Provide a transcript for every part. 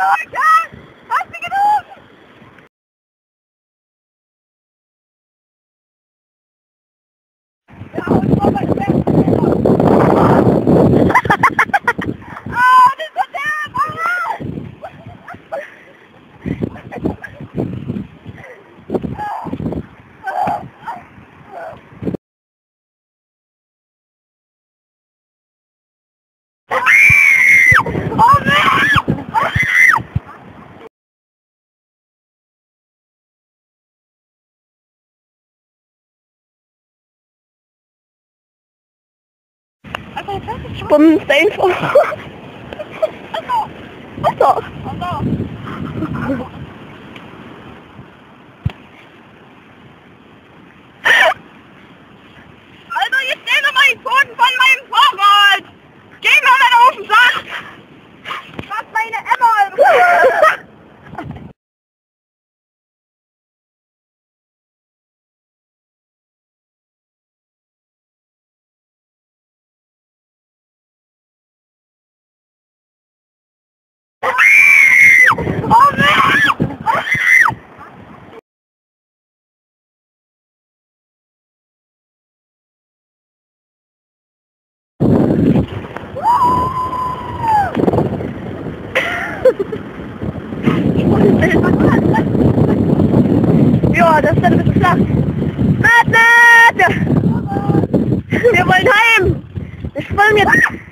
Georgia! How's it Spannendste Info. Also, Also, also. Ja, das ist dann ein bisschen flach. Warte! Wir wollen heim! Wir schwimmen jetzt.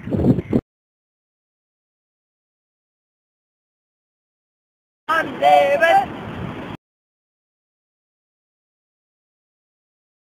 on, David.